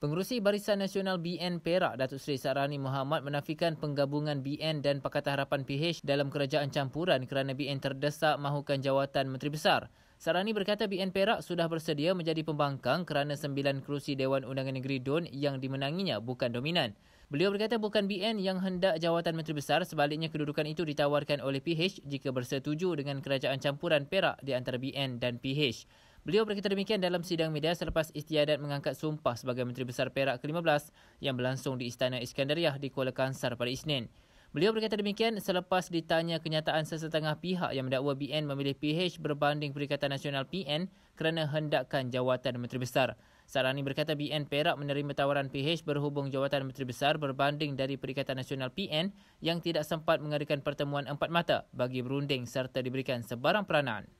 Pengurusi Barisan Nasional BN Perak Datuk Seri Sarani Muhammad menafikan penggabungan BN dan Pakatan Harapan PH dalam kerajaan campuran kerana BN terdesak mahukan jawatan Menteri Besar. Sarani berkata BN Perak sudah bersedia menjadi pembangkang kerana sembilan kerusi Dewan Undangan Negeri DUN yang dimenanginya bukan dominan. Beliau berkata bukan BN yang hendak jawatan Menteri Besar, sebaliknya kedudukan itu ditawarkan oleh PH jika bersetuju dengan kerajaan campuran Perak di antara BN dan PH. Beliau berkata demikian dalam sidang media selepas istiadat mengangkat sumpah sebagai Menteri Besar Perak ke-15 yang berlangsung di Istana Iskandariah di Kuala Kansar pada Isnin. Beliau berkata demikian selepas ditanya kenyataan sesetengah pihak yang mendakwa BN memilih PH berbanding Perikatan Nasional PN kerana hendakkan jawatan Menteri Besar. Sarani berkata BN Perak menerima tawaran PH berhubung jawatan Menteri Besar berbanding dari Perikatan Nasional PN yang tidak sempat mengadakan pertemuan empat mata bagi berunding serta diberikan sebarang peranan.